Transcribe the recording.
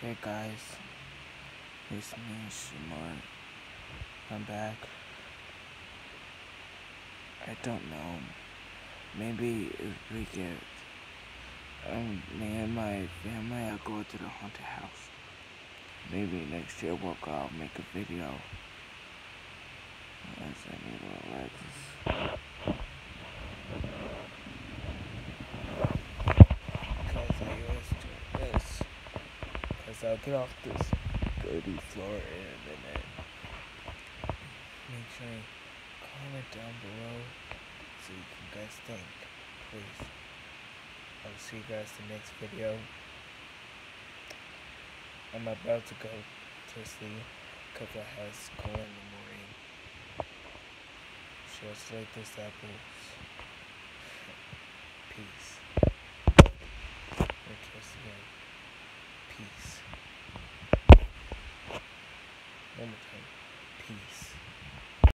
Hey guys, it's me, Shimon. I'm back. I don't know. Maybe if we get um, me and my family, I'll go to the haunted house. Maybe next year we'll go out make a video. Unless I need to relax. Cause I used to this. Cause I'll get off this dirty floor in a minute. Make sure you comment down below so you can guys think, please. I'll see you guys in the next video. I'm about to go to sleep because I have school in the morning. Just like this apples. Peace. Or just again. Peace. Peace.